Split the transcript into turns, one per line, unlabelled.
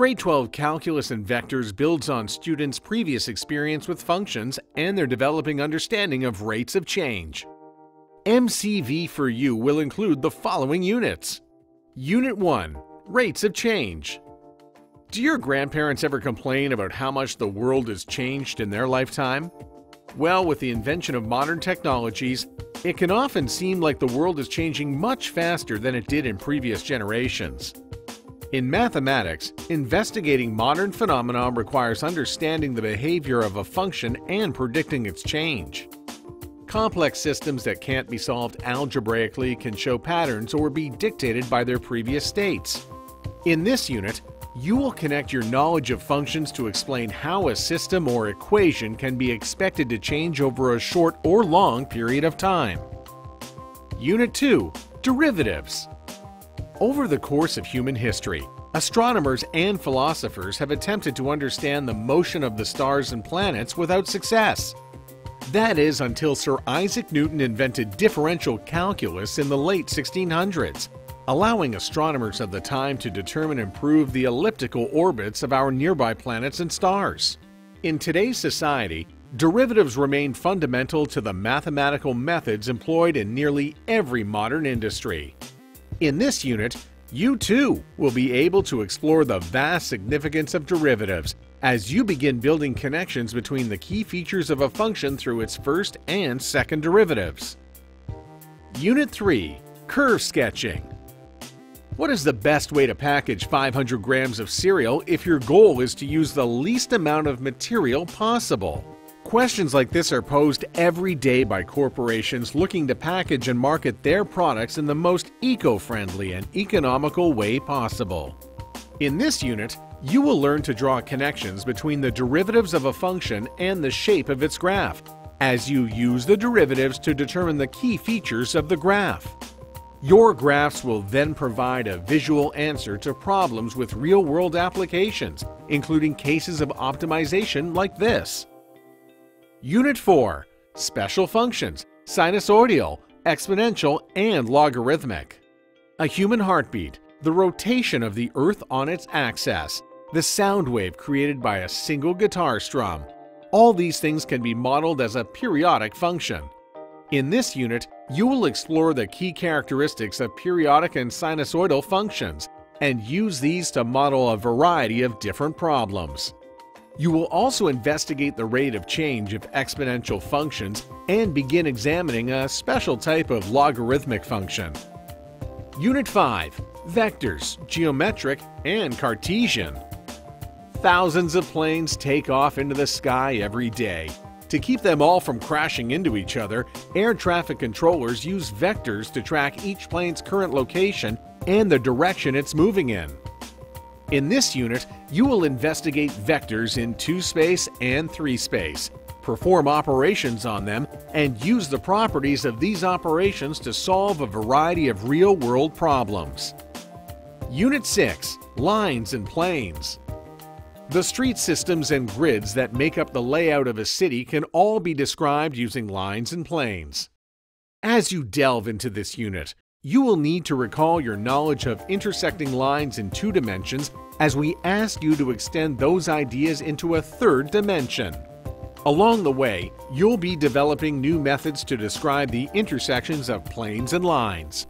Grade 12 Calculus and Vectors builds on students' previous experience with functions and their developing understanding of rates of change. MCV4U will include the following units. Unit 1 Rates of Change. Do your grandparents ever complain about how much the world has changed in their lifetime? Well, with the invention of modern technologies, it can often seem like the world is changing much faster than it did in previous generations. In mathematics, investigating modern phenomena requires understanding the behavior of a function and predicting its change. Complex systems that can't be solved algebraically can show patterns or be dictated by their previous states. In this unit, you will connect your knowledge of functions to explain how a system or equation can be expected to change over a short or long period of time. Unit 2 Derivatives over the course of human history, astronomers and philosophers have attempted to understand the motion of the stars and planets without success. That is until Sir Isaac Newton invented differential calculus in the late 1600s, allowing astronomers of the time to determine and prove the elliptical orbits of our nearby planets and stars. In today's society, derivatives remain fundamental to the mathematical methods employed in nearly every modern industry. In this unit, you too will be able to explore the vast significance of derivatives as you begin building connections between the key features of a function through its first and second derivatives. Unit 3 Curve Sketching What is the best way to package 500 grams of cereal if your goal is to use the least amount of material possible? Questions like this are posed every day by corporations looking to package and market their products in the most eco-friendly and economical way possible. In this unit, you will learn to draw connections between the derivatives of a function and the shape of its graph, as you use the derivatives to determine the key features of the graph. Your graphs will then provide a visual answer to problems with real-world applications, including cases of optimization like this. Unit 4 Special Functions Sinusoidal, Exponential, and Logarithmic. A human heartbeat, the rotation of the Earth on its axis, the sound wave created by a single guitar strum. All these things can be modeled as a periodic function. In this unit, you will explore the key characteristics of periodic and sinusoidal functions and use these to model a variety of different problems. You will also investigate the rate of change of exponential functions and begin examining a special type of logarithmic function. Unit 5 Vectors, Geometric, and Cartesian. Thousands of planes take off into the sky every day. To keep them all from crashing into each other, air traffic controllers use vectors to track each plane's current location and the direction it's moving in. In this unit, you will investigate vectors in 2-space and 3-space, perform operations on them, and use the properties of these operations to solve a variety of real-world problems. Unit 6 Lines and Planes The street systems and grids that make up the layout of a city can all be described using lines and planes. As you delve into this unit, you will need to recall your knowledge of intersecting lines in two dimensions as we ask you to extend those ideas into a third dimension. Along the way, you'll be developing new methods to describe the intersections of planes and lines.